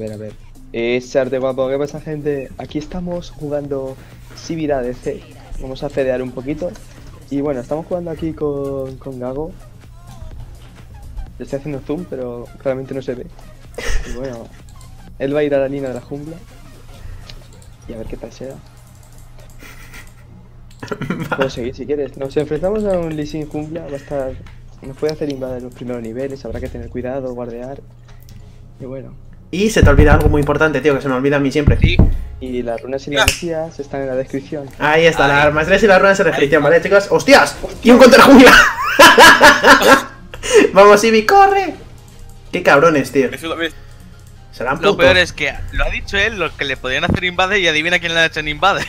ver, a ver. Es arte guapo, ¿qué pasa gente? Aquí estamos jugando Sibira DC. Vamos a fedear un poquito. Y bueno, estamos jugando aquí con, con Gago. Le estoy haciendo zoom, pero claramente no se ve. Y bueno, él va a ir a la línea de la jungla. Y a ver qué tal sea. Puedo seguir si quieres. Nos enfrentamos a un Lee Sin jungla, va a estar. Nos puede hacer invadir los primeros niveles, habrá que tener cuidado, guardear. Y bueno. Y se te olvida algo muy importante, tío, que se me olvida a mí siempre. Sí. Y las runas y las energías están en la descripción. Ahí está, las armas y las runas en descripción, ¿vale, chicos? ¡Hostias! ¡Y un contra jungla! ¡Vamos, Ibi, corre! ¡Qué cabrones, tío! Serán Lo putos. peor es que lo ha dicho él, los que le podían hacer invade y adivina quién le ha hecho en invade.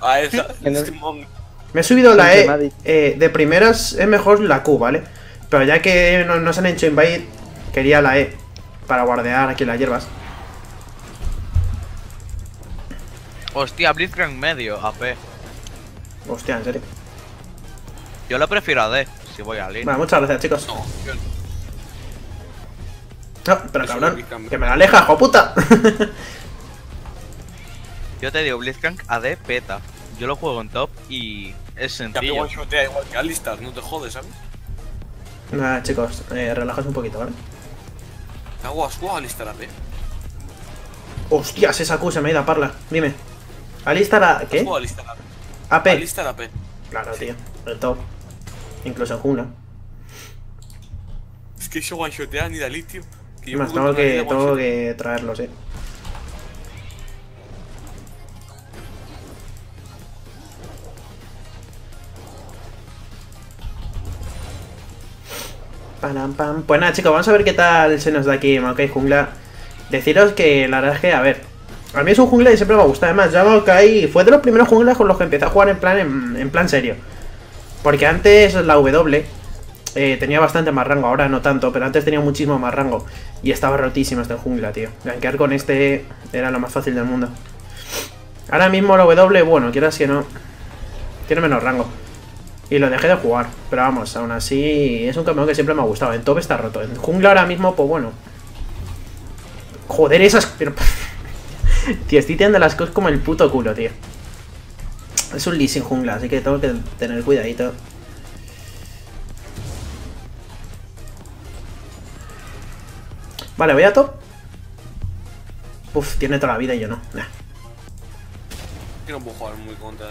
A esa. No- Simón. Me he subido la E. eh, de primeras es mejor la Q, ¿vale? Pero ya que no- nos han hecho invade, quería la E. Para guardear aquí las hierbas. Hostia, Blitzcrank medio, AP. Hostia, en serio. Yo lo prefiero a D, si voy a línea. Bueno, muchas gracias, chicos. No, yo- No, pero Eso cabrón, que me la aleja, hijo puta. Yo te digo, Blitzcrank AD peta. Yo lo juego en top y es sencillo. igual que Alistar, no te jodes, ¿sabes? Nada, chicos, eh, relajaos un poquito, ¿vale? Hago asco a Alistar AP. Hostias, esa se me ha ido a parla. Dime. Alista la. ¿Qué? Juego a Alistar AP. Alistar AP. Claro, tío. El top. Incluso en jungla. Es que eso one shotea ni da litio. Que yo Más tengo que, tengo que traerlos, eh. Pam, pam. Pues nada, chicos, vamos a ver qué tal se nos da aquí Maokai Jungla. Deciros que la verdad es que, a ver, a mí es un jungla y siempre me gusta. Además, ya Maokai fue de los primeros junglas con los que empecé a jugar en plan, en, en plan serio. Porque antes la W eh, tenía bastante más rango, ahora no tanto, pero antes tenía muchísimo más rango. Y estaba rotísimo este jungla, tío. Gankear con este era lo más fácil del mundo. Ahora mismo la W, bueno, quieras que no, tiene menos rango. Y lo dejé de jugar. Pero vamos, aún así es un campeón que siempre me ha gustado. En top está roto. En jungla ahora mismo, pues bueno. Joder, esas... Pero... tío, estoy tirando las cosas como el puto culo, tío. Es un Lee sin jungla, así que tengo que tener cuidadito. Vale, voy a top. Uf, tiene toda la vida y yo no. Nah. Que no puedo jugar muy contra.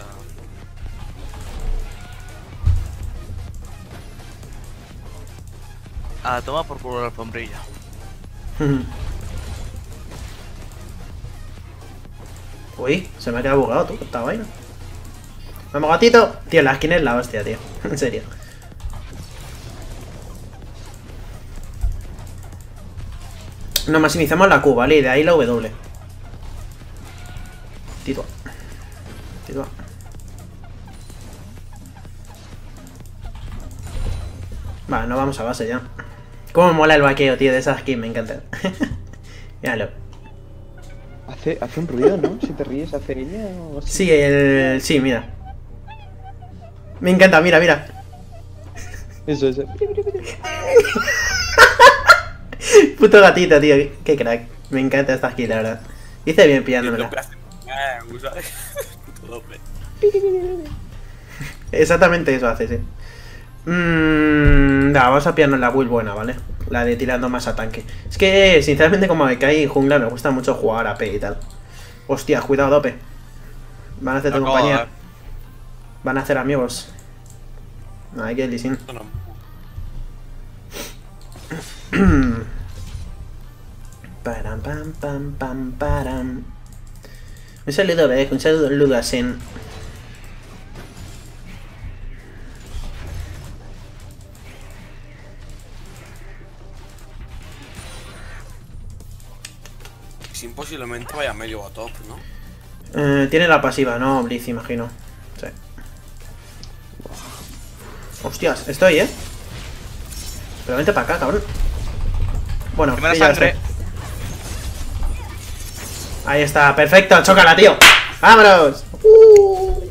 Ah, toma por culo la alfombrilla. Uy, se me ha quedado bugado tú, esta vaina. Vamos, gatito. Tío, la skin es la hostia, tío. En serio. No maximizamos la Q, ¿vale? Y de ahí la W. Tito. Tito. Vale, no vamos a base ya. Cómo mola el vaqueo, tío, de esa skin, me encanta. Míralo. Hace, hace un ruido, ¿no? Si te ríes, hace ella o así. Sí, el... Sí, mira. Me encanta, mira, mira. Eso, eso. Puto gatito, tío. Qué crack. Me encanta esta skin, la verdad. Hice bien pillándomela. Eh. Exactamente eso hace, sí. Mmm... Nah, vamos a pillarnos la build buena, ¿vale? La de tirando más a tanque. Es que, sinceramente, como me cae jungla, me gusta mucho jugar a P y tal. Hostia, cuidado, dope. Van a hacer tu Acabo, compañía. eh. Van a hacer amigos. Hay que lisin. Param, pam, pam, pam, param. Un saludo, Beck, un saludo a posiblemente vaya medio a top, ¿no? Eh, tiene la pasiva, ¿no? Blitz, imagino. Sí. Hostias, estoy, ¿eh? Pero vente para acá, cabrón. Bueno, Primera pilla sangre. este. Ahí está, perfecto, chócala, tío. ¡Vámonos! Uh.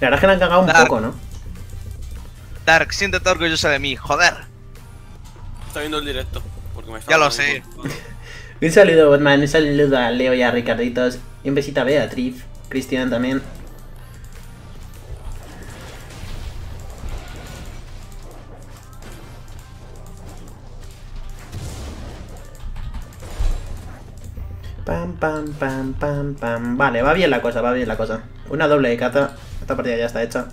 La verdad es que la han cagado un Dark. poco, ¿no? Dark, siéntete orgulloso de mí, joder. Está viendo el directo. Porque me está Ya lo sé. Un saludo, Batman. Un saludo a Leo y a Ricarditos. Y un besito a Beatriz. Cristian también. Pam, pam, pam, pam, pam. Vale, va bien la cosa, va bien la cosa. Una doble de cata. Esta partida ya está hecha.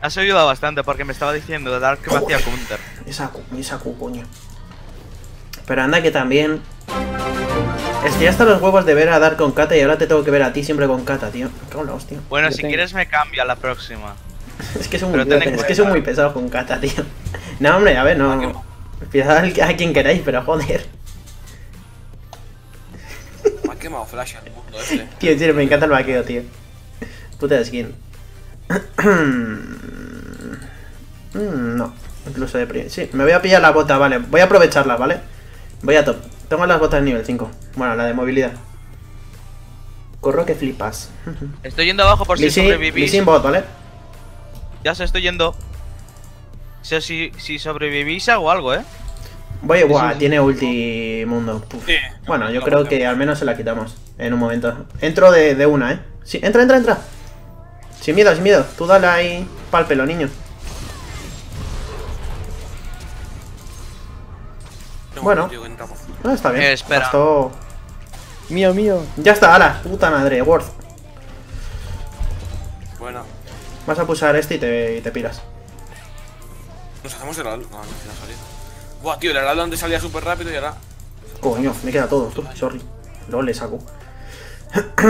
Has ayudado bastante porque me estaba diciendo Dark que me hacía counter. Esa esa cu, coño. Pero anda que también. Estoy hasta los huevos de ver a Dark con Kata y ahora te tengo que ver a ti siempre con Kata, tío. Me cago en la hostia. Bueno, Yo si tengo- quieres me cambio a la próxima. Es que son muy, es que son muy pesados con Kata, tío. No, hombre, a ver, no. Cuidado al- a quien queráis, pero joder. Me ha quemado Flash el mundo este. Tío, serio, me encanta el vaqueo, tío. Puta skin. Mm, no, incluso de Sí, me voy a pillar la bota, vale. Voy a aprovecharla, ¿vale? Voy a top. Tengo las botas de nivel 5. Bueno, la de movilidad. Corro que flipas. Estoy yendo abajo por si sobrevivís. Sin bot, ¿vale? Ya se estoy yendo. Si, si, si sobrevivís hago algo, eh. Voy, Sí, guau, sí, sí. tiene ulti mundo. Sí. Bueno, yo No, creo no, que no. al menos se la quitamos en un momento. Entro de, de una, ¿eh? Sí, entra, entra, entra. Sin miedo, sin miedo. Tú dale ahí pa'l pelo, niño. No, Bueno. Ah, está bien. Eh, espera. Mío, mío. Ya está, ala, puta madre, Worth. Bueno, Vas a pulsar este y te, y te piras. nos hacemos el heraldo. No, no, no salido. Buah, tío, el heraldo antes salía súper rápido y ahora. Coño, me queda todo, tú, sorry. Luego le saco.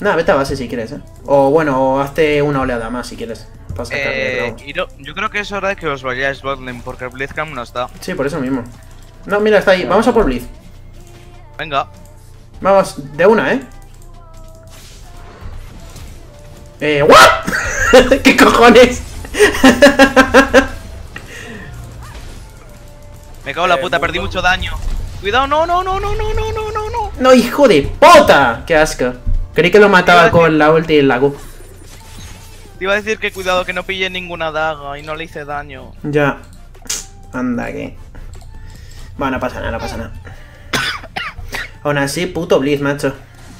Nada, vete a base si quieres, eh. O bueno, o hazte una oleada más si quieres. Para sacarle Eh, yo creo que es hora de que os vayáis botlane porque el Blitzcrank no está. Sí, por eso mismo. No, mira, está ahí. Vamos a por Blitz. Venga. Vamos, de una, ¿eh? Eh, ¿what? ¿Qué cojones? Me cago en la Eh, puta, perdí mucho daño. Cuidado, no, no, no, no, no, no, no, no, no. No, hijo de puta. Qué asco. Creí que lo mataba con la ulti y la Q. Te iba a decir que cuidado que no pille ninguna daga y no le hice daño. Ya. Anda que. Bueno, no pasa nada, no pasa nada. Aún así, puto Blitz, macho.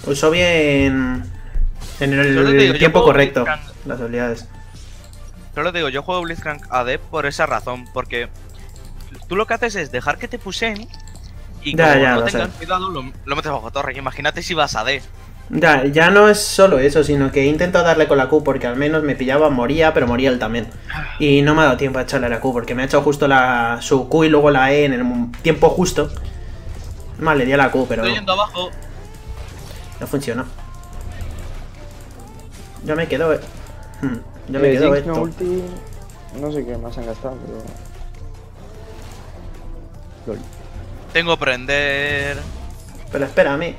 Usó bien. En el, digo, tiempo correcto. Las habilidades. Solo te digo, yo juego Blitzcrank AD por esa razón, porque tú lo que haces es dejar que te puseen y Ya, como ya, no tengas cuidado, lo, lo metes bajo torre. Imagínate si vas AD. Ya, ya no es solo eso, sino que he intentado darle con la Q porque al menos me pillaba, moría, pero moría él también. Y no me ha dado tiempo a echarle la Q porque me ha echado justo la su Q y luego la E en el tiempo justo. Mal, le di a la Q, pero Estoy yendo abajo. no funcionó. Yo me quedo. eh. Hmm, Yo me Eh, quedo Jinx no ulti. No sé qué más han gastado, pero. LOL. Tengo prender. Pero espera a mí.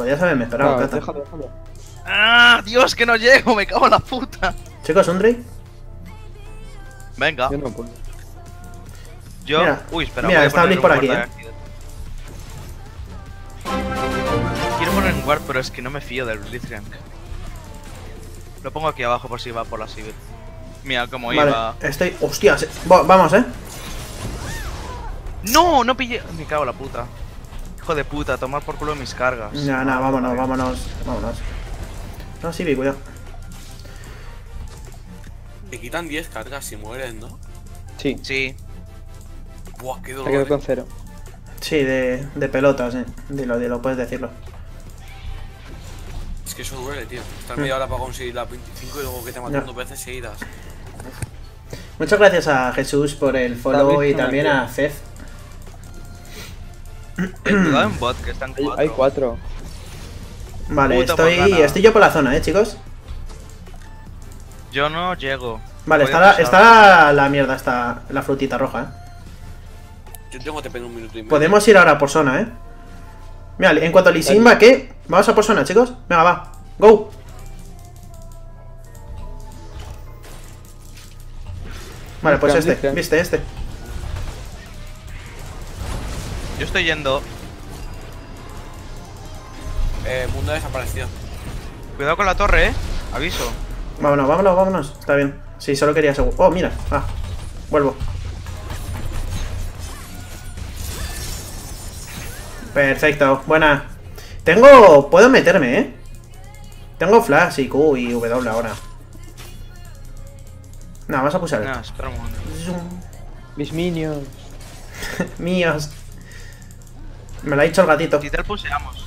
Podrías haberme esperado, No, Cata. déjalo, déjalo. ¡Ah! Dios, que no llego, me cago en la puta. Chicos, un Drake. Venga, Yo no puedo. yo. mira, Uy, espera, mira, está Blitz por aquí, eh. Quiero poner un guard, pero es que no me fío del Blitzcrank. Lo pongo aquí abajo por si va por la Sivir. Mira cómo Vale, iba. estoy. Hostias. Va- vamos, eh. ¡No! No pillé. Me cago en la puta. Hijo de puta, tomar por culo mis cargas. Ya, nada, vámonos, vámonos, vámonos. No, sí, vi, cuidado. Te quitan 10 cargas si mueres, ¿no? Sí, Sí. Buah, qué se quedó dolor. con eh. cero. Sí, de, de pelotas, eh. Dilo, dilo, puedes decirlo. Es que eso duele, tío. Estar media hora para conseguir las 25 y luego que te matan Ya. dos veces seguidas. Muchas gracias a Jesús por el follow y también a Fez. Cuidado en bot, que están Hay, cuatro. hay cuatro. Vale, Puta estoy, estoy yo por la zona, eh, chicos. Yo no llego. Vale, Voy está la, pasar. está la mierda, está la frutita roja, eh. Yo tengo TP en un minuto y medio. Podemos ir ahora por zona, eh. Mira, en cuanto a Lisimba, ¿qué? Vamos a por zona, chicos. Venga, va. Go. Vale, pues este, viste, este. Yo estoy yendo. Eh, mundo desapareció. Cuidado con la torre, eh. Aviso. Vámonos, vámonos, vámonos. Está bien. Sí, solo quería seguro. Oh, mira. Ah, vuelvo. Perfecto, buena. Tengo... Puedo meterme, ¿eh? Tengo flash y Q y W ahora. No, vamos a pulsar No, esto. espera un momento. Mis minions. Míos. Me lo ha dicho el gatito. Si te puseamos.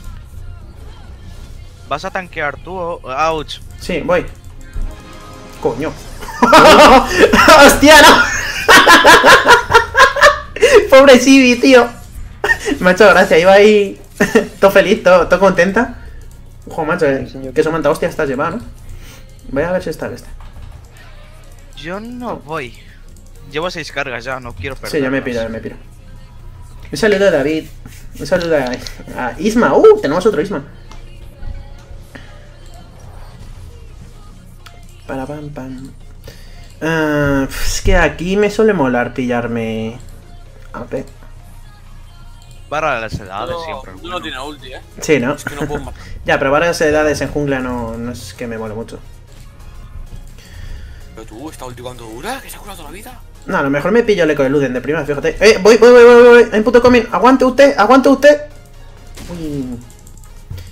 ¿Vas a tanquear tú o.? ¡Ouch! Sí, voy. Coño. ¡Hostia, no! Pobre Sibi, tío. Me ha hecho gracia, iba ahí todo feliz, todo, todo contenta. Ojo, macho, eh, Sí, que su manta hostia estás llevado, ¿no? Voy a ver si está el este. Yo no voy. Llevo seis cargas ya, no quiero perder. Sí, ya me piro, ya me piro. Un saludo a David. Un saludo a, a Isma. ¡Uh! Tenemos otro Isma. Para pam pam. Ah, es que aquí me suele molar pillarme. A ver. Barra las edades No, siempre. no, bueno. tiene ulti, eh. Sí, ¿no? Es que no puedo ya, pero varias edades en jungla no, no es que me mole mucho. Pero tú, ¿esta ulti cuánto dura? ¿Que se ha curado toda la vida? No, a lo mejor me pillo el eco de Luden de primera, fíjate. ¡Eh! Voy, voy, voy, voy, voy. Hay un puto coming. ¡Aguante usted! ¡Aguante usted! Uy.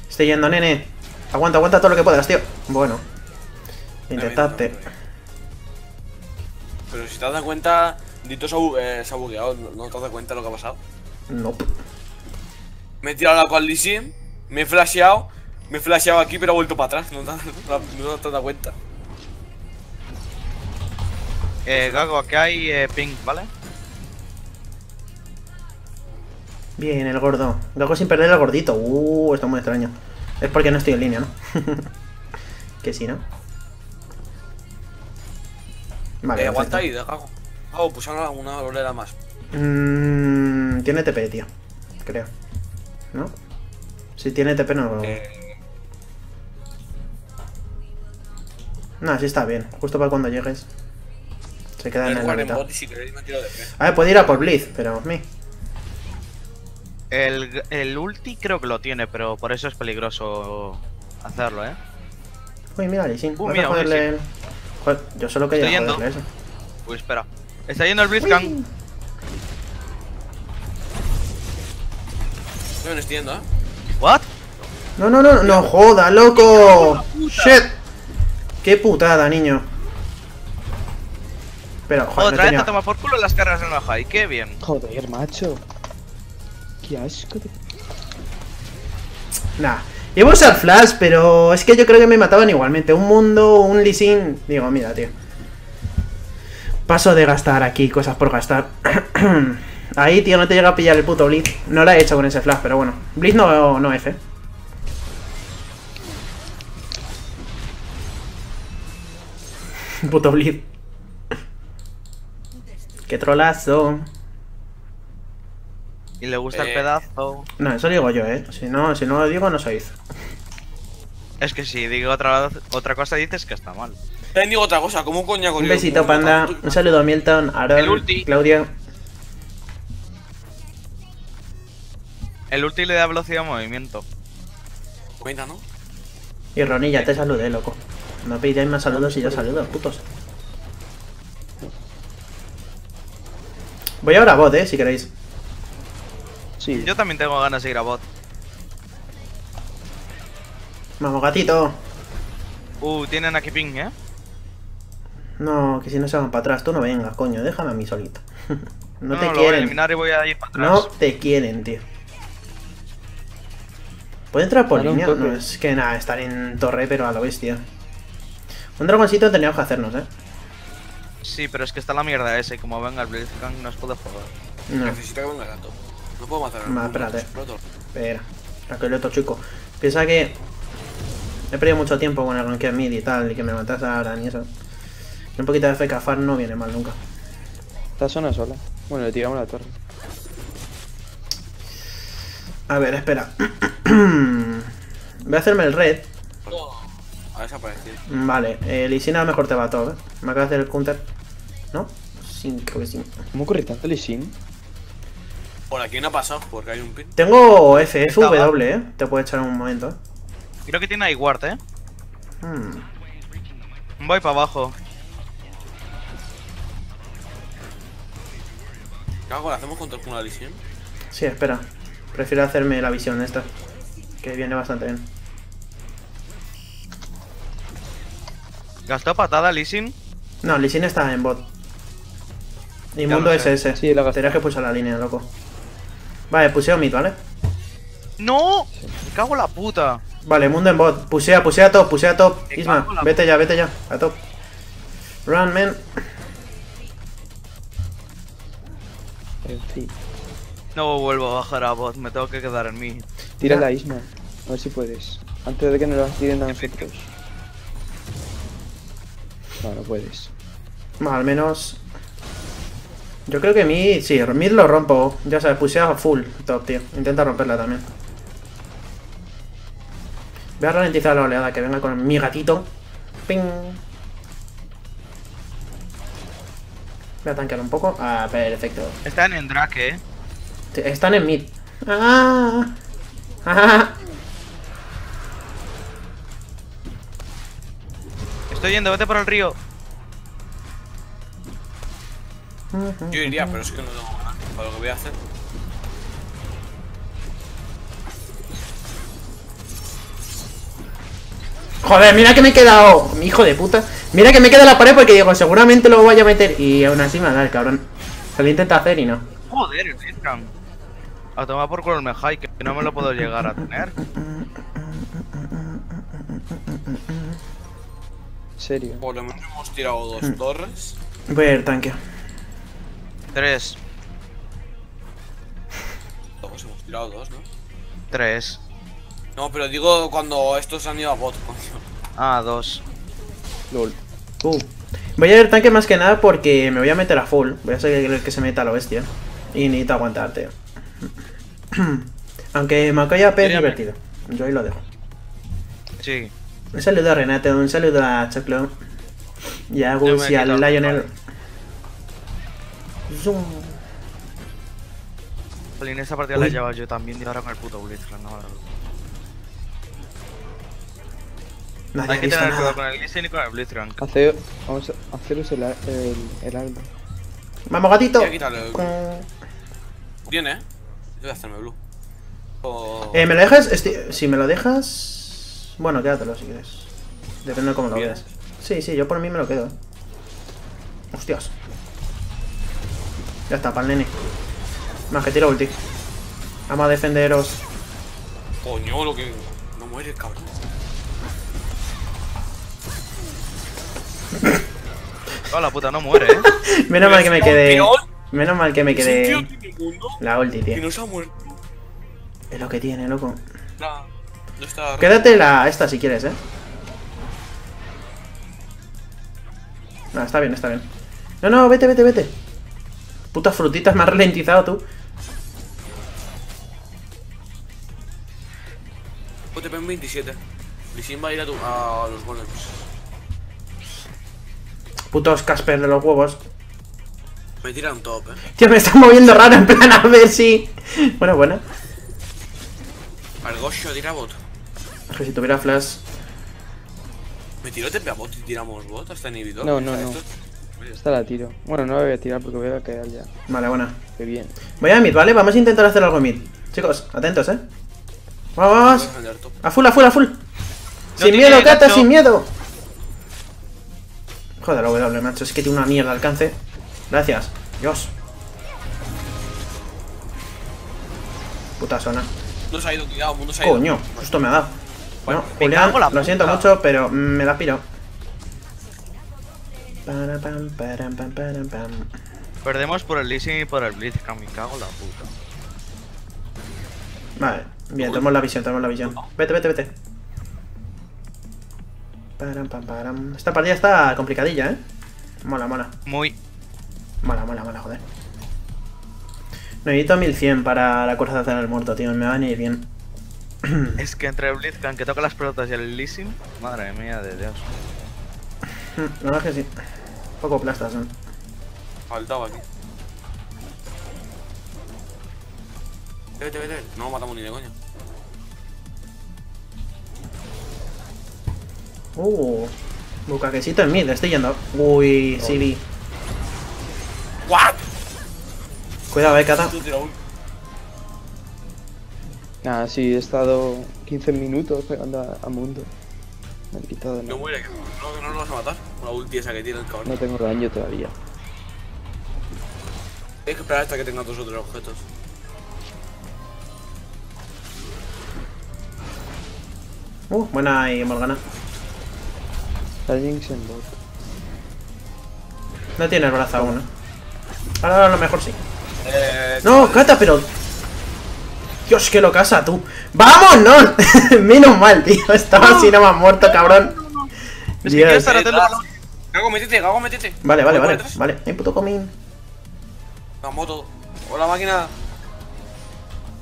Estoy yendo, nene. Aguanta, aguanta todo lo que puedas, tío. Bueno. Intentaste. Pero si te has dado cuenta, Dito se ha, eh, se ha bugueado. ¿No, te has dado cuenta de lo que ha pasado? No. Me he tirado la cual Lee Sin, me he flasheado, me he flasheado aquí, pero he vuelto para atrás. ¿No te, no te has dado cuenta? Eh, Gago, aquí hay eh, ping, ¿vale? Bien, el gordo. Luego sin perder el gordito. Uh, está muy extraño. Es porque no estoy en línea, ¿no? que sí, ¿no? Vale, eh, aguanta ahí, de cago. Cago, pues ahora una olera más. Mm, tiene TP, tío. Creo. ¿No? Si tiene TP no... Eh, No, sí está bien. Justo para cuando llegues. Se queda en el la mitad. A ver, puede ir a por Blitz, pero... Mi. El, el ulti creo que lo tiene, pero por eso es peligroso hacerlo, ¿eh? Uy, mira, Lee Sin. Uh, Vas a mira, uy, joderle el- Joder, yo solo quería Estoy yendo. eso. Uy, espera. Está yendo el Blitzcrank. Yo me estoy yendo, eh. ¿What? No, no, no, no joda, loco. Shit. Qué putada, niño. Pero, joder, no Otra vez tenía- te toma por culo las cargas en la high. Qué bien. Joder, macho. Qué asco. de- Nah. Iba a usar flash, pero es que yo creo que me mataban igualmente. Un mundo, un Lee Sin. Digo, mira, tío. Paso de gastar aquí cosas por gastar. Ahí, tío, no te llega a pillar el puto Blitz. No lo he hecho con ese flash, pero bueno. Blitz no, no F. puto Blitz. Qué trolazo. Y le gusta Eh. el pedazo. No, eso digo yo, eh. Si no, si no lo digo, no sois. Es que si digo otra, otra cosa dices que está mal. También digo otra cosa, ¿cómo coña Un corrido? besito, ¿Cómo panda. tanto? Un saludo a Milton, El Aaron, ulti. Claudia. El ulti le da velocidad de movimiento. Cuenta, ¿no? Y Ronnie, ya te saludé, loco. No pidáis más saludos y yo saludo, putos. Voy ahora a bot, eh, si queréis. Sí. Yo también tengo ganas de ir a bot. Vamos, gatito. Uh, tienen aquí ping, ¿eh? No, que si no se van para atrás. Tú no vengas, coño. Déjame a mí solito. no, te lo voy a quieren. eliminar y voy a ir para atrás. No te quieren, tío. ¿Puede entrar por línea? No, es que nada, estar en torre, pero a lo bestia. Un dragoncito teníamos que hacernos, eh. Sí, pero es que está la mierda ese. y Como venga el Blitzcrank, no os puedo joder. No. Necesito que venga el gato. No puedo matar al espérate. Espera, tranquilo, chico. Piensa que he perdido mucho tiempo con el ranking mid y tal, y que me matas a Aran y eso. Y un poquito de FK Far no viene mal nunca. Esta zona sola. Bueno, le tiramos la torre. A ver, espera. Voy a hacerme el red. Desaparecido. Vale, eh, Lisina mejor te va todo, ¿eh? Me acaba de hacer el counter. ¿No? Sí, creo que sí. ¿Cómo corre tanto el Sin? Por aquí no ha pasado, porque hay un pin. Tengo FFW, ¿eh? Te puedo echar un momento, ¿eh? Creo que tiene ahí ward, ¿eh? Hmm. Voy para abajo. ¿Qué hago? ¿Le hacemos contra una lesión? Sí, espera. Prefiero hacerme la visión esta. Que viene bastante bien. ¿Gastó patada Lee Sin? No, Lee Sin está en bot. Y Ya mundo. SS. Sí, lo gasté. Tendrías que pulsar la línea, loco. Vale, puseo mid, ¿vale? ¡No! Me cago en la puta. Vale, mundo en bot. Pusea, pusea top, pusea top. Me Isma, la vete ya, vete ya. A top. Run, man. En fin. No vuelvo a bajar a bot, me tengo que quedar en mí. Tira la isma. A ver si puedes. Antes de que nos las tiren a nosotros. No, no puedes. Bueno, al menos. Yo creo que mid, sí, mid lo rompo. Ya sabes, pusea full top, tío. Intenta romperla también. Voy a ralentizar la oleada que venga con mi gatito. Ping. Voy a tanquear un poco. Ah, perfecto. Están en Drake, eh. Están en mid. Ah. Ah. Estoy yendo, vete por el río. Yo iría, pero es que no tengo ganas para lo que voy a hacer. Joder, mira que me he quedado. Mi hijo de puta. Mira que me queda la pared porque digo, seguramente lo vaya a meter. Y aún así me da el cabrón. Se lo intenta hacer y no. Joder, el Blitzcrank. A tomar por culo el Mejai, que no me lo puedo llegar a tener. En serio. Por lo menos hemos tirado dos torres. Voy a ir tanque. Tres. Todos hemos tirado dos, ¿no? Tres. No, pero digo cuando estos han ido a bot, coño. Ah, dos. LOL. Uh. Voy a ir tanque más que nada porque me voy a meter a full. Voy a ser el que se meta a lo bestia. Y necesito aguantarte. Aunque Macoya P es divertido. Yo ahí lo dejo. Sí. Un saludo a Renato, un saludo a Choclo. Y a Gus y el Lionel. Zoom. En esta partida la he llevado yo también y ahora con el puto Blitzcrank. No, Nadie Hay ha que visto tener cuidado nada. con el Sin y con el Blitzcrank. Hace, vamos a haceros el, el, el alma. Vamos, gatito. A. Eh, Viene, eh. Yo voy a hacerme blue. O... ¿Me lo dejas? Esti- Si me lo dejas... Bueno, quédatelo si quieres. Depende de cómo lo veas. Sí, sí, yo por mí me lo quedo. eh. Hostias. Ya está, para el nene. Más que tiro ulti. Vamos a defenderos. Coño, lo que... No muere, cabrón. Oh, la puta, no muere, eh. Menos mal que me quedé. Menos mal que me ¿Es un tío quedé. La ulti, que tío. no se ha muerto. Es lo que tiene, loco. Nah, no está... Quédate la esta si quieres, eh. No, está bien, está bien. No, no, vete, vete, vete. Putas frutitas, me has ralentizado tú. OTP en 27. Lisin va a ir a, tu... a los golems. Putos Casper de los huevos. Me tira un top, eh. Tío, me están moviendo raro en plan a ver si. Bueno, buena. Al Gosho tira bot. Es que si tuviera flash. Me tiro TP a bot y tiramos bot hasta inhibidor. No, no, no. esto- Esta la tiro. Bueno, no la voy a tirar porque voy a quedar ya. Vale, buena. Qué bien. Voy a mid, ¿vale? Vamos a intentar hacer algo en mid. Chicos, atentos, eh. Vamos. A full, a full, a full. sin miedo, Cata, gancho. sin miedo. Joder, la W, macho. Es que tiene una mierda de alcance. Gracias. Dios. Puta zona. Mundo se ha ido, cuidado, mundo se ha ido. Coño, justo me ha dado. Bueno, Julián, la lo siento mucho, pero mm, me la piro. Perdemos por el Lee Sin y por el Blitzcrank, me cago en la puta. Vale, bien, tenemos la visión, tenemos la visión. Vete, vete, vete. Param, pam, param. Esta partida está complicadilla, ¿eh? Mola, mola. Muy. Mola, mola, mola, joder. Necesito 1100 para la coraza del muerto, tío. Me va a venir bien. Es que entre el Blitzcrank que toca las pelotas y el Lee Sin, madre mía de Dios. La verdad es que sí. Poco plastas, ¿no? Faltaba aquí. Vete, vete, vete. No lo matamos ni de coña. Uh. Bucaquecito en mid, estoy yendo. Uy, sí vi. ¿What? Cuidado, eh, Kata. Nada, sí, he estado 15 minutos pegando a, a Mundo. Me han quitado No nada. muere, que no, que no lo vas a matar. Con la ulti esa que tiene el cabrón. No tengo daño todavía. Tienes que esperar hasta que tenga tus otros objetos. Uh, buena ahí, Morgana. Alguien en bot. No tiene el brazo aún, ¿eh? Ahora a lo mejor sí. Eh, No, Cata, pero. Dios, que lo casa tú. ¡Vámonos! Menos mal, tío. Estaba así nada más muerto, cabrón. Es que quiero Dios. estar atento a la- Gago, métete, Gago, métete. Vale, vale, por vale. Vale, hay puto comín. La moto. Hola, máquina.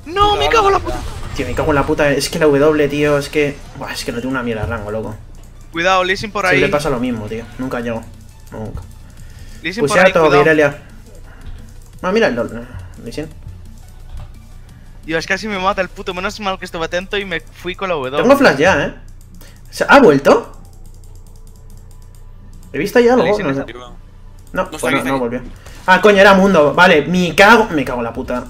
¡No, me cago en la puta! Tío, me cago en la puta. Es que la W, tío, es que. Buah, es que no tengo una mierda de rango, loco. Cuidado, Lissing por Sí, ahí. le pasa lo mismo, tío. Nunca llego. Nunca. Lissing por Pusea ahí, todo. Irelia. Ah, mira el LOL. Lee Sin. Dios, casi me mata el puto. Menos mal que estuve atento y me fui con la W. Tengo flash ya, ¿eh? ¿Se ¿Ha vuelto? ¿He visto ya algo? No, sé. no, No pues no, volvió. Ah, coño, era mundo. Vale, me cago. Me cago en la puta.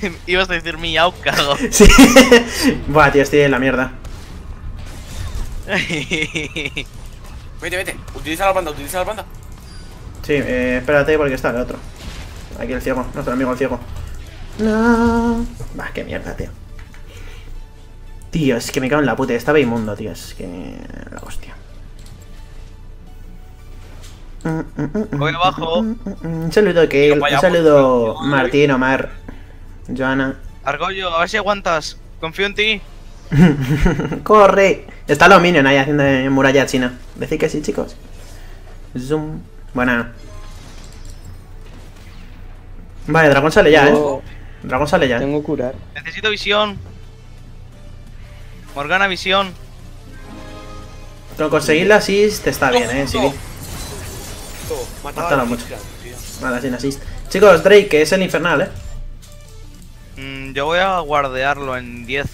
Ibas a decir miau, cago. Sí. Buah, tío, estoy en la mierda. Vete, vete. Utiliza la banda, utiliza la banda. Sí, eh, espérate porque está el otro. Aquí el ciego, nuestro amigo el ciego. No. Bah, qué mierda, tío. Tío, es que me cago en la puta. Estaba inmundo, tío. Es que. La hostia. Voy abajo. Un saludo, Kale. Un saludo, Martín, Omar. Joana. Argollo, a ver si aguantas. Confío en ti. ¡Corre! Está los minions ahí haciendo muralla china. Decid que sí, chicos. Zoom. Buena. Vale, dragón sale ya, eh. Dragón sale ya. Tengo curar. Necesito visión. Morgana, visión. Con conseguir la assist está bien, eh, sí. Mátalo mucho. Nada, sin assist. Chicos, Drake, que es el infernal, eh. Mm, yo voy a guardearlo en 10.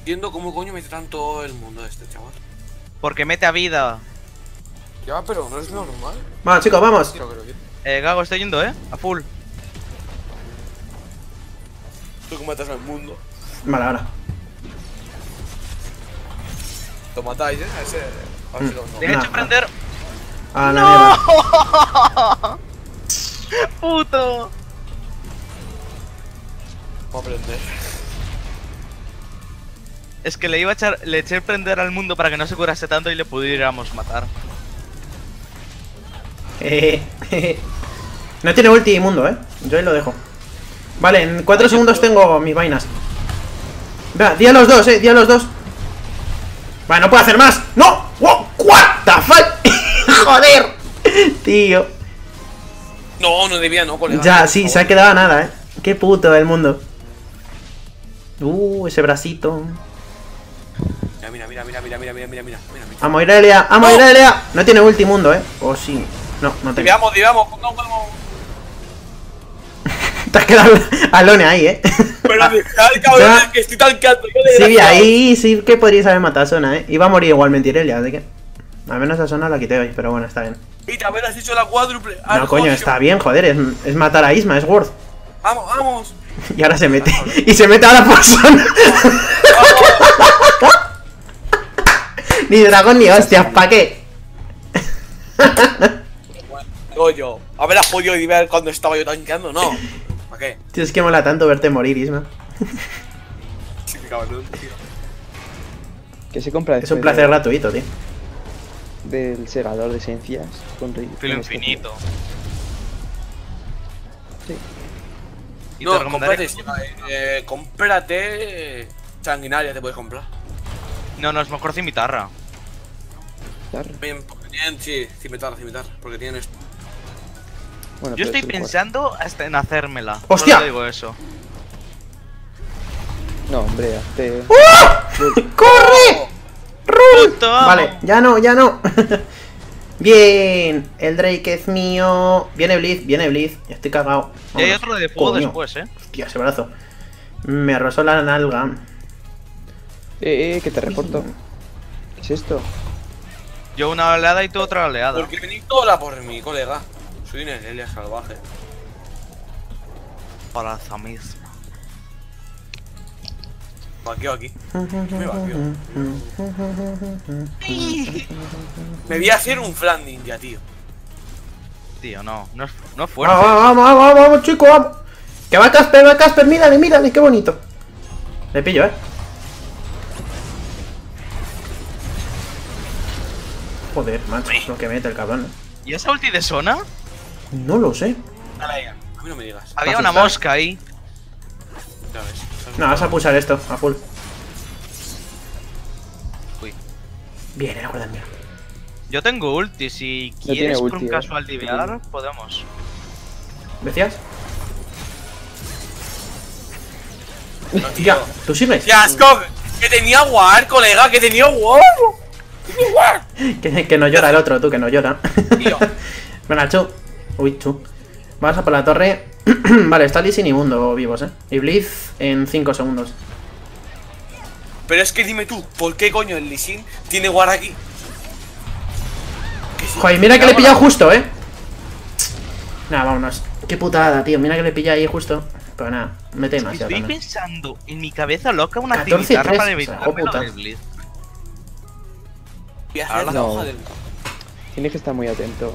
Entiendo cómo coño mete tanto el mundo este, chaval. Porque mete a vida. Ya, pero no es normal. Vamos, chicos, vamos. Eh, Gago, estoy yendo, eh. A full. Tú que matas al mundo. Vale, ahora. Lo matáis, eh. A ese. A ver si lo no. Le he hecho prender. A la mierda. ¡Puto! Voy a aprender. Es que le iba a echar. Le eché prender al mundo para que no se curase tanto y le pudiéramos matar. Jeje. no tiene ulti inmundo, eh. Yo ahí lo dejo. Vale, en 4 segundos tengo mis vainas. Vea, di a los dos, eh. Di a los dos. Vale, no puedo hacer más. ¡No! ¡Wow! ¡What the fuck! ¡Joder! Tío. No, no debía, no, colega. Ya, sí, se ha quedado a nada, eh. Qué puto el mundo. Uh, ese bracito. Mira, mira, mira, mira, mira, mira, mira, mira, mira, mira, mira. Amo Irelia, amo ¡No! Irelia. No tiene ulti mundo, eh. O sí. No, no tengo. Diveamos, pongamos algo. Te has quedado alone ahí, eh. Pero dejad, cabrón, Ya. que estoy tan yo Sí, ahí sí que podríais haber matado a Sona, eh. Iba a morir igualmente Irelia, así que. Al menos a Sona la quité hoy, pero bueno, está bien. Y también has hecho la cuádruple. Ah, No, coño, coño. está bien, joder, es, es matar a Isma, es Worth. Vamos, vamos. Y ahora se mete. Y se mete a la persona. ni dragón ni hostias, ¿pa' qué? Coño, haberás podido ver cuando estaba yo tanqueando, no. ¿Para qué? Tío, es que mola tanto verte morir, Isma. Sí, qué cabrón, tío. Que se compra Es un placer de- gratuito, tío. del segador de esencias con rey. Filo con este infinito. Sí. Y No, recomendaré- cómprate, eh, cómprate sanguinaria, te puedes comprar. No, no, es mejor cimitarra. Bien, porque tienen, sí, cimitarra, cimitarra, porque tienen esto. Bueno, Yo estoy pensando hasta en hacérmela. ¡Hostia! Te digo eso. No, hombre, hazte. ¡Corre! ¡Run! Puto amo. Vale, ya no, ya no. Bien, el Drake es mío. Viene Blitz, viene Blitz. Ya estoy cagado. Y hay otro de fuego Coño. después, eh. Hostia, ese brazo. Me rozó la nalga. Eh, eh, que te reporto. ¿Qué es esto? Yo una oleada y tú otra oleada. Porque venís toda por mí, colega. Soy una Elia salvaje. Para esa misma. Vaqueo aquí. Me vaqueo. Me voy a hacer un flan ninja, tío. Tío, no, no es, no es Vamos, fuerte. vamos, vamos, vamos, chico, vamos. Que va Casper, va Casper, mírale, mírale, qué bonito. Le pillo, eh. Joder, macho, lo que mete el cabrón. eh. ¿Y esa ulti de Sona? No lo sé. Dale ahí. A mí no me digas. Había a una asustar? mosca ahí. Ya ves. ¿sabes? No, vas a pulsar esto, a full. Uy. Bien, era verdad, mira. Yo tengo ulti, si No quieres por ulti, un eh. casual divear, podemos. ¿Decías? No, tío. Ya, ¿tú sigues? ¡Qué asco! ¡Que tenía war, colega! ¡Que tenía war! ¡Tenía war! Que, que no llora el otro, tú, que no llora. Tío. Venga, chu. Uy, chu. Vamos a por la torre. vale, está Lee sin y Mundo vivos, eh. Y Blitz en 5 segundos. Pero es que dime tú, ¿por qué coño el Lee Sin tiene war aquí? Que sí, Joder, mira que le he pillado la- justo, eh. Nada, vámonos. Qué putada, tío. Mira que le pillé ahí justo. Pero nada, mete demasiado. Estoy también. pensando en mi cabeza loca una 14 y cimitarra tres, para o sea, lo puta. del Blitz. Voy a hacer la hoja del... Tienes que estar muy atento.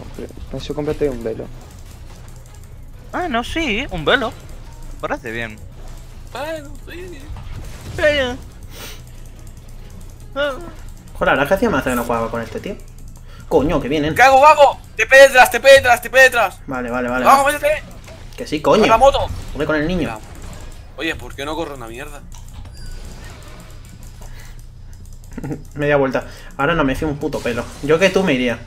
Para eso cómprate un velo. Ah, no, sí, un velo. Parece bien. Bueno, sí. Pero... Ah, Joder, la que hacía más que no jugaba con este tío. Coño, que vienen. ¿Qué hago, Gago? TP detrás, TP detrás, TP detrás. Vale, vale, vale. Vale. métete. Que sí, Con la coño. moto. Voy con el niño. Mira. Oye, ¿por qué no corre una mierda? Media vuelta. Ahora no me fío un puto pelo. Yo que tú me iría.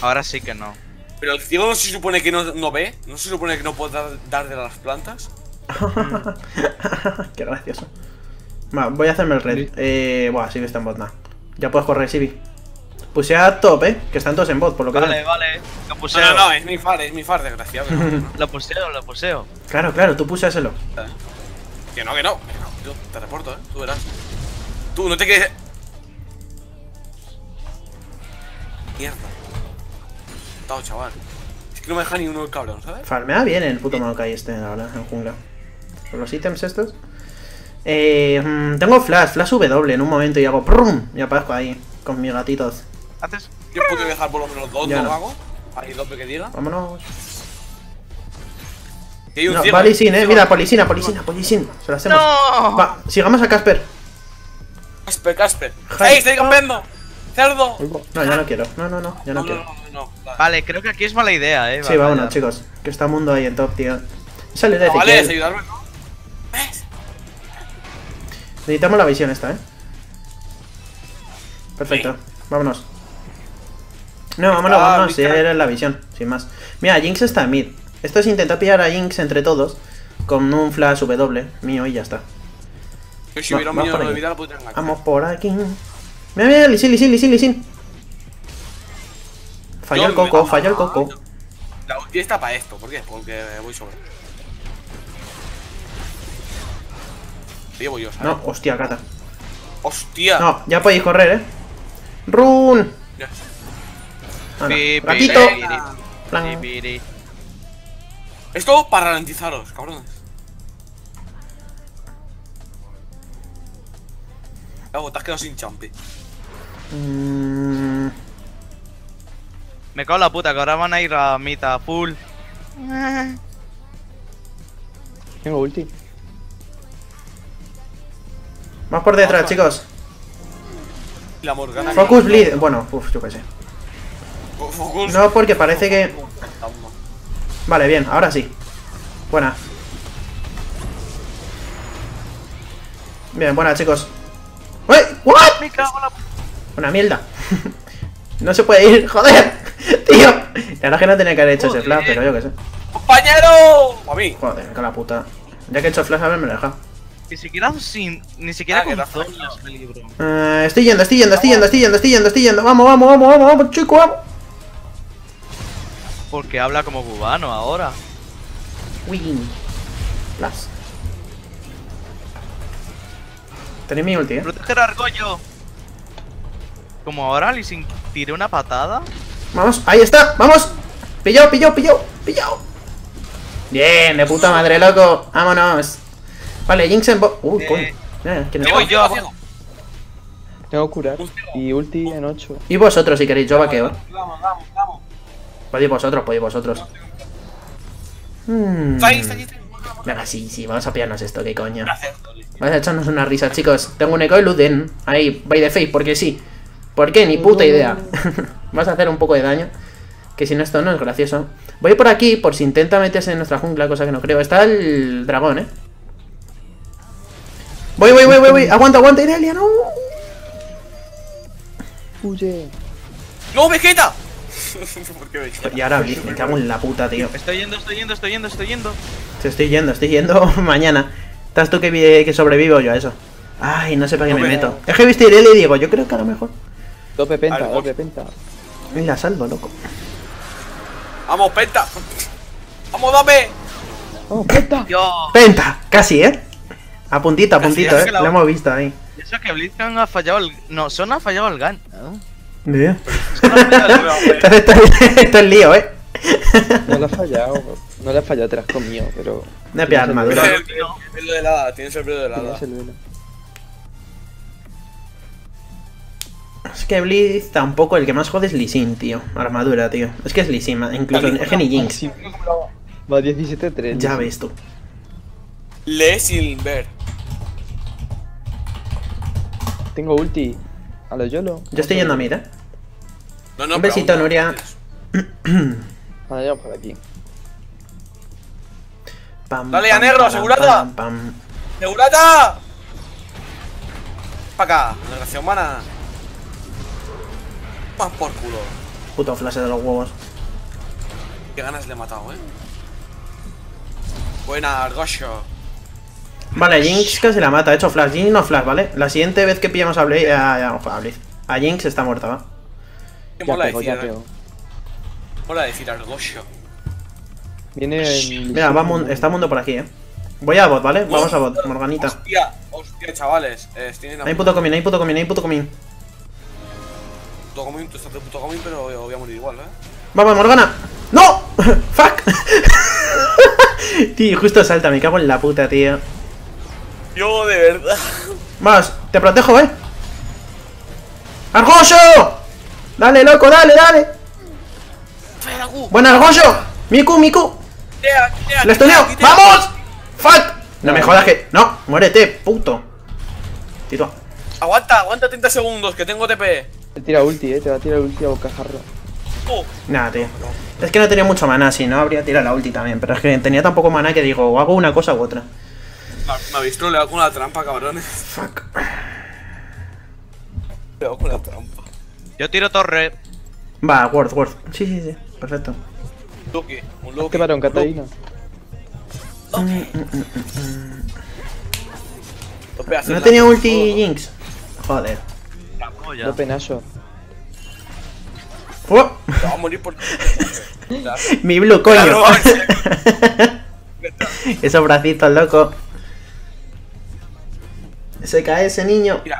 Ahora sí que no. Pero el ciego no se supone que no, no ve, no se supone que no puede dar, dar de las plantas. Qué gracioso. Va, voy a hacerme el red. Eh, buah, Sibi está en bot, nah. Ya puedes correr, Sibi. Pusea top, eh. Que están todos en bot, por lo que Vale, veo. vale. Lo No, puseo. no, no, es mi far, es mi far, desgraciado. No, Lo puseo, lo puseo. Claro, claro, tú puséselo. que no, que no. que no. Yo te reporto, eh. Tú verás. Tú, no te quedes. Mierda. Chaval. Es que no me deja ni uno el cabrón, ¿sabes? Farmea bien el puto Maokai este, la verdad, en jungla. Con los ítems estos. Eh, mm, tengo flash, flash W en un momento y hago prum y aparezco ahí con mis gatitos. Haces. Yo puedo dejar por lo menos dos, Ya ¿no, no. Gago? Hay dos que diga. Vámonos. Que hay un No, ciego. eh. Ciego. Mira, Polisina, Polisina, Polisin. Se lo hacemos. ¡No! Va, sigamos a Casper. Casper, Casper. ¡Ey, estoy campeando! ¡Cerdo! No, ya no quiero. No, no, no, ya no, No, no, quiero. no, no, no. Vale, Vale, creo que aquí es mala idea, eh. Sí, vámonos, chicos. Que está mundo ahí en top, tío. Sale de No, vale, es ayudarme, ¿no? ¿Ves? Necesitamos la visión esta, eh. Perfecto, vámonos. No, vámonos, Ah, vámonos. Si era la visión, sin más. Mira, Jinx está en mid. Esto es intentar pillar a Jinx entre todos con un flash W mío y ya está. Si Va- hubiera un va millón por de aquí. vida la podría enganchar. Vamos por aquí. Mira, mira, Lisin, Lisin, Lisin, Lisin. Falló Yo el coco, falló el coco. La ulti está para esto, ¿por qué? Porque voy sobre. Llevo yo, ¿sabes? No, hostia, cata. ¡Hostia! No, ya podéis correr, eh. Run. Ya. Ah, no. Ratito. Plan. Esto para ralentizaros, cabrones. Luego te has quedado sin champi. Mm, Me cago en la puta, que ahora van a ir a mitad full. Tengo ulti. Vamos por detrás, chicos. La Morgana. Focus bleed. Bueno, uff, yo qué sé. Focus. No, porque parece que. Vale, bien, ahora sí. Buena. Bien, buena, chicos. ¡Uy! ¿What? Me cago en la puta. Una mierda. no se puede ir, joder. Tío. La verdad es que no tenía que haber hecho ese flash, pero yo qué sé. ¡Compañero! A mí. Joder, en la puta. Ya que he hecho flash, a ver, me lo deja. Ni siquiera sin. Ni siquiera Ah, con zonas. Eh, estoy yendo, estoy yendo, estoy yendo, estoy yendo, estoy yendo, estoy yendo. Vamos, vamos, vamos, vamos, vamos, chico, vamos. Porque habla como cubano ahora. Win. Flash. Tenéis mi ulti, eh. Proteger a Argollo. Como ahora Lee Sin tire una patada. Vamos, ahí está, vamos. Pillado, pillado, pillado, pillado. Bien, de puta madre, loco. Vámonos. Vale, Jinx en bo... Uy, Eh, coño. Eh, ¿quién yo, ciego. Tengo que curar. Y ulti en 8. Y vosotros, si queréis, yo vaqueo. ¿eh? Vamos, vamos, vamos. Podéis vosotros, podéis vosotros. Hmm. Venga, sí, sí, vamos a pillarnos esto, qué coño. Vamos a echarnos una risa, chicos. Tengo un eco de Luden. Ahí, by the face, porque sí. ¿Por qué? Ni puta idea. Vas a hacer un poco de daño. Que si no, esto no es gracioso. Voy por aquí, por si intenta meterse en nuestra jungla, cosa que no creo. Está el dragón, ¿eh? Voy, voy, voy, voy, voy. Aguanta, aguanta, Irelia, no. Huye. ¡No, Vegeta! ¿Por qué Vegeta? Y ahora me cago en la puta, tío. Estoy yendo, estoy yendo, estoy yendo, estoy yendo. Te estoy yendo, estoy yendo mañana. ¿Estás tú que, vi- que sobrevivo yo a eso? Ay, no sé para qué me meto. Es que he visto a Irelia y digo, yo creo que a lo mejor. Dope penta, Algo. dope penta. Me la salvo, loco. ¡Vamos, Penta! ¡Vamos, dame! ¡Oh, penta! Dios. Penta, casi, ¿eh? A puntito, a Casi, puntito, es ¿eh? que la- Lo hemos visto ahí. Eso que Blitzcrank ha fallado el. No, Son ha fallado el GAN. ¿no? Bien. Son ha fallado el- Entonces esto, es- esto es lío, ¿eh? No le ha fallado. No le ha fallado atrás conmigo, pero. No he pillado armadura. Tienes el pelo de helada, tienes el pelo de helada. Que Blitz tampoco, el que más jode es Lee Sin, tío. Armadura, tío. Es que es Lee Sin, incluso que ni Jinx. Va 17-3. Ya ves tú. Lee sin ver. Tengo ulti. A lo YOLO. Yo estoy yendo a mid, ¿eh? No, no, Un besito, no. Nuria. Vale, ya por aquí. Pam, Dale, a negro, pam, asegurada. pam, pam. ¡Segurata! Pa' acá, desgracia humana. Por culo. Puto flash de los huevos. Qué ganas le he matado, eh. Buena, Argosho. Vale, Jinx casi la mata. Ha hecho flash. Jinx no flash, ¿vale? La siguiente vez que pillamos a Blitz. A, a, a. A Jinx está muerta, ¿va? Qué mola pego, decir, ya pego. mola decir Argosho. Viene en. Mira, va mun- está Mundo por aquí, ¿eh? Voy a bot, ¿vale? Vamos a bot, Morganita. Hostia, hostia, chavales. Eh, Hay puto comín, hay puto comín, hay puto comín. Puto comín, tú estás de puto comín, pero voy a morir igual, eh. Vamos, Morgana. ¡No! ¡Fuck! tío, justo salta, me cago en la puta, tío. Yo, de verdad. Vamos, te protejo, ¿eh? ¡Argosho! Dale, loco, dale, dale. ¡Buena, Argosho! ¡Miku, Miku! ¡Le estuneo! ¡Vamos! ¡Fuck! No me jodas que. No, muérete, puto. Tito. Aguanta, aguanta 30 segundos, que tengo TP. Te tira ulti, eh. Te va a tirar ulti a bocajarro. Oh, Nada, tío. Es que no tenía mucho mana, si no habría tirado la ulti también. Pero es que tenía tan poco mana que digo, o hago una cosa u otra. me habéis troleado con la trampa, cabrones. Fuck. Troleado con la trampa. Yo tiro torre. Va, Worth, Worth. Sí, sí, sí. Perfecto. Loki, un Loki. ¿Qué varón, un Catalina? Hacer No tenía ulti Jinx. Joder. Polla. Dope Nashor. ¡Oh! Te va a morir por. Mi blue, coño. Claro, Esos bracitos, loco. Se cae ese niño. Mira,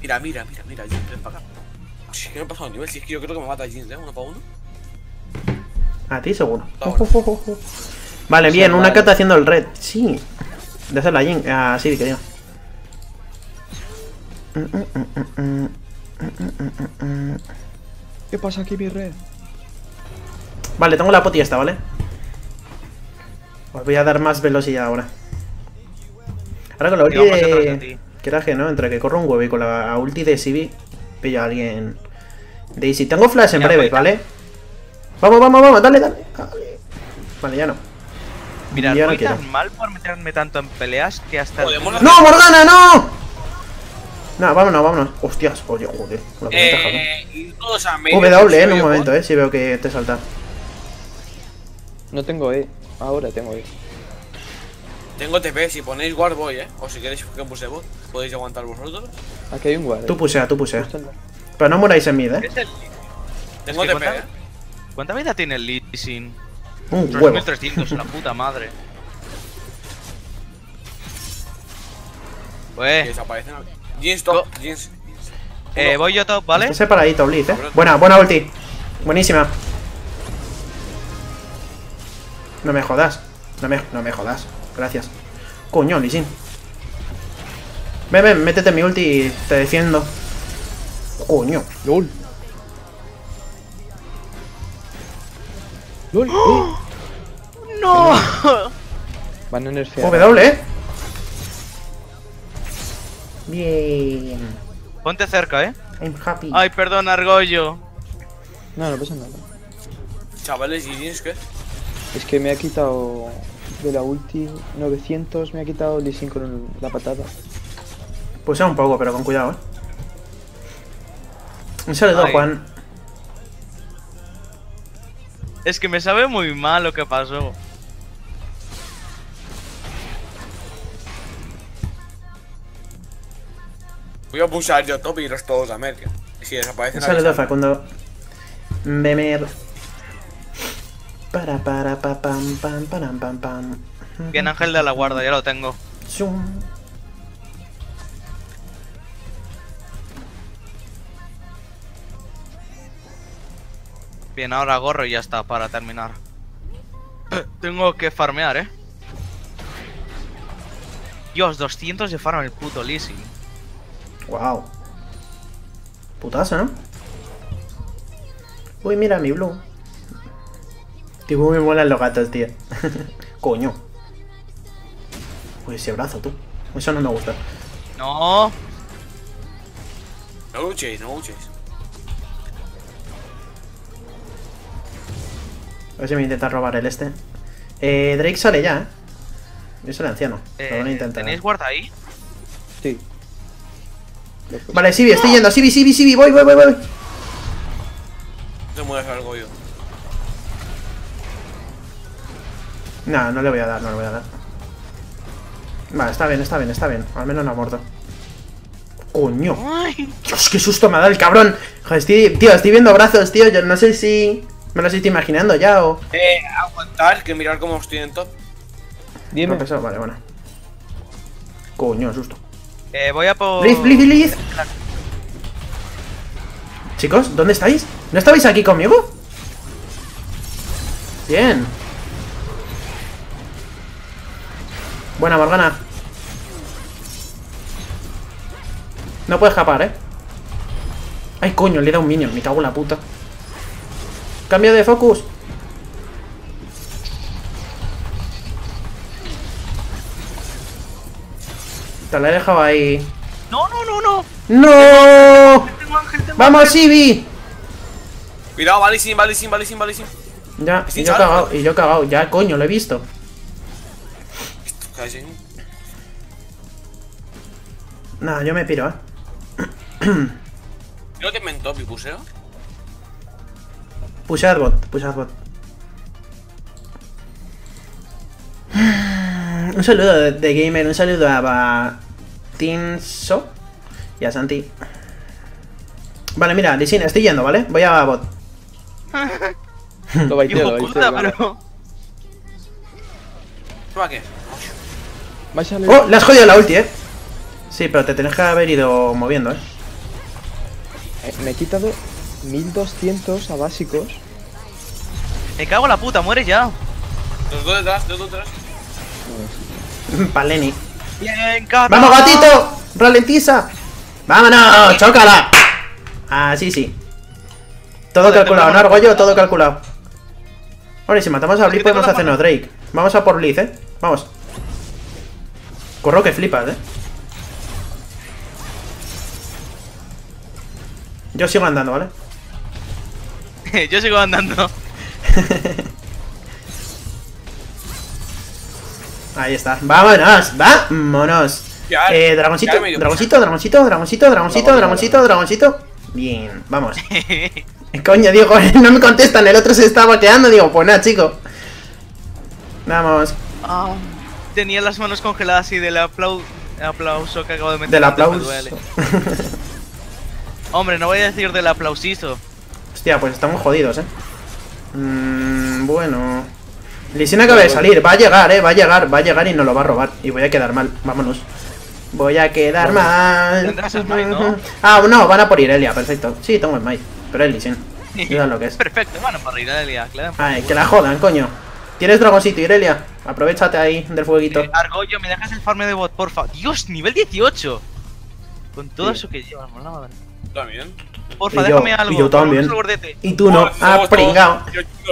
mira, mira, mira, mira, Jin, ven para acá. Si es que no he pasado nivel, si es que yo creo que me mata Jin, ¿eh? Uno para uno. A ti seguro. Vale, bien, una cata haciendo el red. Sí. De hacer la Jin. Ah, sí, quería. ¿Qué pasa aquí, mi red? Vale, tengo la poti esta, ¿vale? Os voy a dar más velocidad ahora. Ahora con la ulti de. Queraje, ¿no? Entre que corro un huevo y con la ulti de Sibi pillo a alguien... Daisy, tengo flash en pues, ¿vale? Vamos, vamos, vamos, dale, dale. Dale. Vale, ya no. Mira, Ya no tan mal por meterme tanto en peleas que hasta. el ¡No, Morgana, no! No, vámonos, vámonos. Hostias, oye, joder. dejado. Eh, y todos a medio. W, eh, en un yo, momento, eh, si veo que te salta. No tengo E. Ahora tengo E. Tengo TP, si ponéis guard voy, eh. O si queréis que puse bot, podéis aguantar vosotros. Aquí hay un guard. Tú pusea, tú pusea. Pero no muráis en mid, eh. El- Tengo Es que TP, eh. ¿Cuánta vida tiene el Lee Sin? Un huevo. 3300, la puta madre. Pues, desaparecen. Jeans top, jeans. eh, voy yo top, ¿vale? Está separadito, Blitz, eh. Buena, buena ulti. Buenísima. No me jodas. No me, no me jodas. Gracias. Coño, Lee Sin. Ven, ven, métete en mi ulti y te defiendo. Coño. ¡Lol! ¡Lol! ¡No! Van a nerfear. W, eh. Bien. Ponte cerca, eh. I'm happy. Ay, perdón, Argollo. No, no pasa nada. Chavales, ¿y tienes qué? Es que me ha quitado de la ulti 900, me ha quitado Lee Sin con la patada. Pues un poco, pero con cuidado, eh. Un saludo, Ay. Juan. Es que me sabe muy mal lo que pasó. Voy a pulsar yo top y iros todos a Merkel. Y si desaparecen Un saludo, avisadme. Facundo. Bemer. Para, para, pa, pam, pam, param, pam, pam. Bien, Ángel de la Guarda, ya lo tengo. Zoom. Bien, ahora gorro y ya está, para terminar. Tengo que farmear, eh. Dios, 200 de farm el puto Lizzie. Wow. Putazo, ¿no? Uy, mira mi blue. Tío, me molan los gatos, tío. Coño. Uy, ese brazo, tú. Eso no me gusta. No, No luchéis, no luchéis. A ver si me intenta robar el este. Eh, Drake sale ya, ¿eh? Yo soy el anciano. Lo van a eh, intentar. ¿tenéis guarda ahí? Sí. Vale, Sibi, estoy yendo. Sibi, Sibi, Sibi. Voy, voy, voy, voy. No te mueves algo yo. No, no le voy a dar, no le voy a dar. Vale, está bien, está bien, está bien. Al menos no ha muerto. Coño. Dios, qué susto me ha dado el cabrón. Joder, estoy, tío, estoy viendo brazos, tío. Yo no sé si me lo estoy imaginando ya o. Eh, aguantar, que mirar cómo estoy en top. Dime. No, pesado, Vale, bueno. Coño, susto. Eh, voy a por... Blitz, Blitz, Blitz. Chicos, ¿dónde estáis? ¿No estabais aquí conmigo? Bien. Buena, Morgana. No puede escapar, ¿eh? Ay, coño, le he dado un minion. Me cago en la puta. Cambio de focus. Te la he dejado ahí. No, no, no, no. ¡No! Tengo Ángel, tengo ¡Vamos. Ibi! Cuidado, vale, sin, vale, sin, vale, sin, vale, sin. Ya, y yo he cagado, y yo he cagado. Ya, coño, lo he visto. Casi. Nada, yo me piro, eh. Yo te en top y puseo. Pushad bot, pushad bot. Un saludo de, de Gamer, un saludo a Batinso y a Santi. Vale, mira, Lisin, estoy yendo, ¿vale? Voy a bot. Lo baiteo, lo puta, baiteo. pero... A ¡Oh! Le has jodido la ulti, eh. Sí, pero te tenés que haber ido moviendo, eh. Eh, Me he quitado 1200 a básicos. Me cago en la puta, muere ya. Los dos detrás, los dos detrás. Paleni. Bien, Cata. ¡Vamos, gatito! ¡Ralentiza! ¡Vámonos! ¡Chócala! Ah, sí, sí. Todo Joder, calculado, ¿no, Argollo? Todo calculado. Ahora, y si matamos a Blitz podemos hacernos Drake. Vamos a por Blitz, ¿eh? Vamos. Corro que flipas, ¿eh? Yo sigo andando, ¿vale? Yo sigo andando. Ahí está. ¡Vámonos! ¡Vámonos! Ya, Eh, dragoncito, dragoncito, dragoncito, dragoncito, dragoncito, dragoncito, dragoncito. Bien, vamos. Coño, digo, no me contestan, el otro se está vaqueando, digo, pues nada, chico. Vamos, Ah, tenía las manos congeladas y del aplau- aplauso que acabo de meter del aplauso. Hombre, no voy a decir del aplausizo. Hostia, pues estamos jodidos, eh. Mmm, bueno. Lisina acaba de salir, va a llegar, eh, va a llegar, va a llegar y nos lo va a robar. Y voy a quedar mal, vámonos. Voy a quedar mal. Tendrás smite, ¿no? Ah, no, van a por Irelia, perfecto. Sí, tengo smite, pero es Lisin. Mira lo que es. Perfecto, ir a Elia, claro. Ay, que la jodan, coño. Tienes dragoncito, Irelia. Aprovechate ahí del fueguito. Eh, Argoyo, ¿me dejas el farme de bot, porfa? ¡Dios, nivel 18! Con todo Sí. eso que llevas, la madre. También. Porfa, Y yo- déjame algo. y yo también. Y tú no. Oh, Ah, pringao.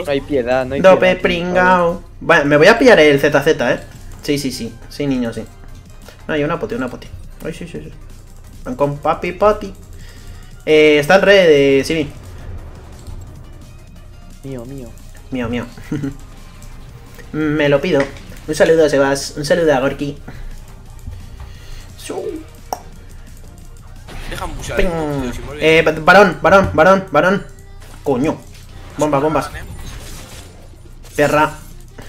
No hay piedad, no hay Dope piedad. pringao. Bueno, me voy a pillar el ZZ, eh. Sí, sí, sí. Sí, niño, sí. No, hay una poti, una poti. Ay, sí, sí, sí. Van con papi poti. Eh, está el rey de Sibi. Mío, mío. Mío, mío. Me lo pido. Un saludo a Sebas. Un saludo a Gorky. Si muere- Eh, varón, varón, varón, varón. Coño. Bombas, bombas. Perra.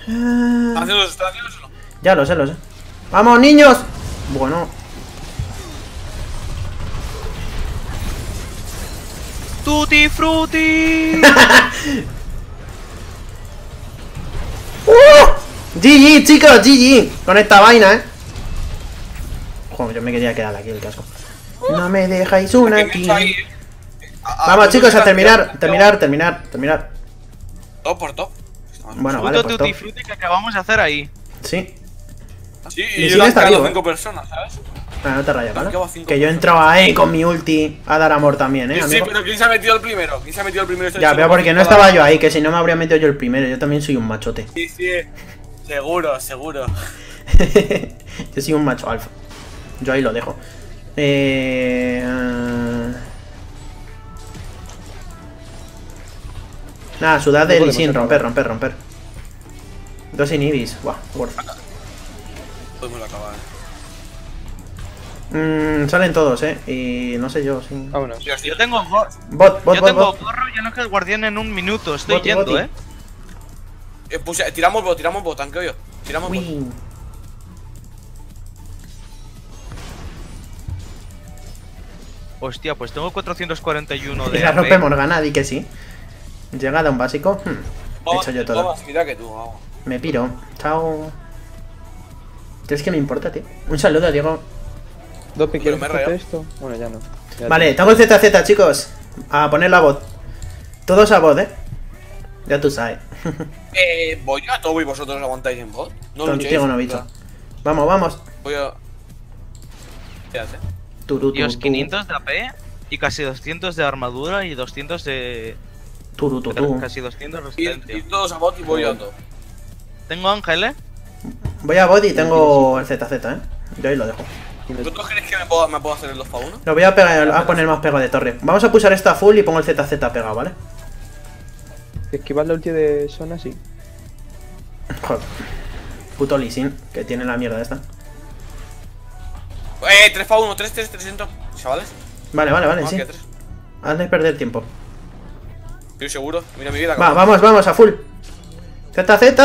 ¿Están haciendo los estadios o no? Ya lo sé, lo sé. ¡Vamos, niños! Bueno, ¡Tutti frutti! ¡Uh! GG, chicos, GG. Con esta vaina, eh. Joder, yo me quería quedar aquí el casco. No me dejáis una aquí. echo ahí, eh. A- a- Vamos, chicos, a terminar, terminar, terminar, terminar. Top por top. Bueno, vale, frutti que acabamos de hacer ahí. Sí. Sí, Y yo he vivo, cinco personas, ¿sabes? Ah, no te rayas, ¿vale? Que yo he entrado ahí con mi ulti a dar amor también, eh, Sí, sí, pero ¿quién se ha metido el primero? ¿Quién se ha metido el primero? Ya, seguro pero porque que no estaba yo ahí, que si no me habría metido yo el primero. Yo también soy un machote. Sí, sí. Seguro, seguro. yo soy un macho alfa. Yo ahí lo dejo. Eh... Nada, sudad de No Sin, romper, romper, romper. Dos inhibis, buah, worth. Podemos acabar. Mm, salen todos, eh. Y no sé yo, sí. Vámonos. Dios, Yo tengo, go- Bot, bot, yo bot, tengo bot. gorro y no que el guardián en un minuto. Estoy Boti, yendo, eh. Eh, tiramos bot, tiramos bot, tanqueo yo. Tiramos bot. Hostia, pues tengo 441 Y de la AP. rompe Morgana, di que sí. Llegada a un básico. Hmm, He hecho yo todo. mira que tú, vamos. Me piro. Chao. ¿Crees que me importa, tío? Un saludo, Diego. Dope, ¿quieres me hacer esto? Bueno, ya no. Ya Vale, tengo el ZZ, chicos. A poner la bot. Todos a bot, eh. Ya tú sabes. Eh, voy a todo y vosotros aguantáis en bot. No luchéis. Contigo no, bicho. Vamos, vamos. Voy a. Espérate. Dios, tu. 500 de AP y casi 200 de armadura y 200 de... Casi 200 de Ir, resistencia. ir todos a bot y voy. Tengo ángel, eh. Voy a bot y tengo el ZZ, eh. Yo ahí lo dejo. ¿Vosotros creéis que me puedo, me puedo hacer el 2 para 1? Lo voy a, pegar, a poner más pegado de torre. Vamos a pulsar esta full y pongo el ZZ pegado, ¿vale? Esquivar la ulti de Sona, sí. Joder. Puto Lee Sin, que tiene la mierda esta. Eh, 3 para 1, 3, 3, 300. Chavales. Vale, vale, vale, No, sí. que 3. Hazle perder tiempo. Estoy seguro. Mira mi vida. Va, vamos, vamos, a full. ZZ.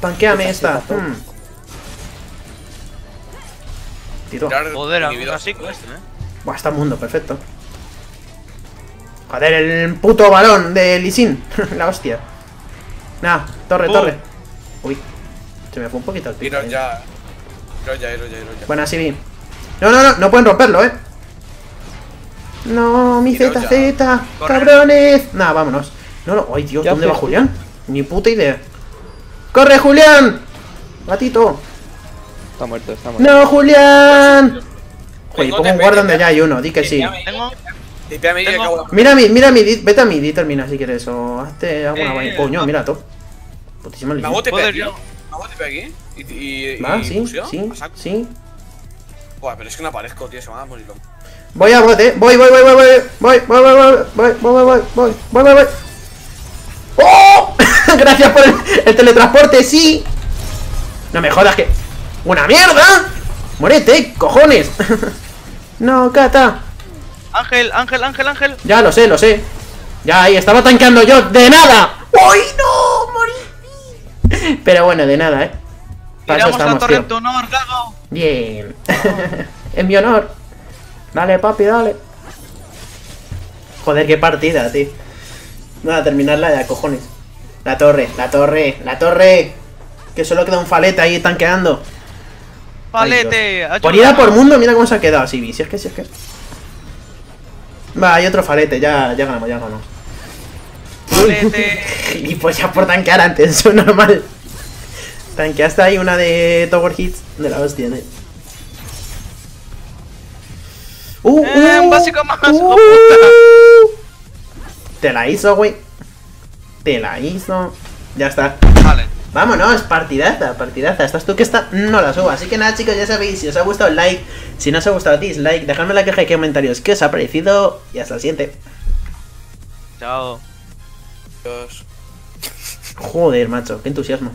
Tanqueame ZZ, esta. top. Hmm. Tiro. Tirar Joder, así con este, eh. Buah, está mundo, perfecto. Joder, el puto balón de Lisin. la hostia. Nah, torre, Uh. torre. Uy, se me fue un poquito el pico. Iros ya. Iros ya, iros ya, iros ya. Buena, sí. No, no, no, no pueden romperlo, eh. No, mi ZZ, cabrones. Nah, vámonos. No, no, ay, Dios, ¿Qué ¿dónde va? Julián? Ni puta idea. ¡Corre, Julián! Gatito. Está muerto, está muerto. ¡No, Julián! Joder, pongo un guard donde ya hay uno, di que sí. Mira a mí, mira a mí, vete a mí, di termina si quieres, o hazte alguna Eh, vaina. Coño, no. mira tú. Putísima Me TP aquí. Y. y, Va, y sí, sí, sí. Joder, pero es que no aparezco, tío. Se me va a morir loco. Voy a bot, eh. Voy, voy, voy, voy, voy, voy, voy, voy, voy, voy, voy, voy, voy, voy, voy, voy, voy. ¡Oh! Gracias por el, el teletransporte, sí. No me jodas que. ¡Una mierda! ¡Muérete, cojones! no, Cata. Ángel, ángel, ángel, ángel. Ya lo sé, lo sé. Ya ahí estaba tanqueando yo de nada. ¡Uy, no! Pero bueno, de nada, eh. Para eso Tiramos la estamos, torre tío. en tu honor, Gago. Bien. en mi honor. Dale, papi, dale. Joder, qué partida, tío. Nada, terminarla ya, cojones. La torre, la torre, la torre. Que solo queda un falete ahí tanqueando. Ay, Palete, Dios. ayuda. Por ida por mundo, mira cómo se ha quedado así, si es que, si es que. Va, hay otro falete, ya, ya ganamos, ya ganamos. Y pues ya por tanquear antes, eso es normal. Tanqueaste ahí una de Tower Hits de la hostia, ¿eh? Uh, Eh, un uh, básico más, uh. puta. Te la hizo, güey. Te la hizo. Ya está. Vale. Vámonos, partidaza, partidaza. Estás tú que esta no la subo. Así que nada, chicos, ya sabéis, si os ha gustado, like. Si no os ha gustado, dislike. Dejadme la caja de comentarios qué os ha parecido. Y hasta el siguiente. Chao. Joder, macho, qué entusiasmo.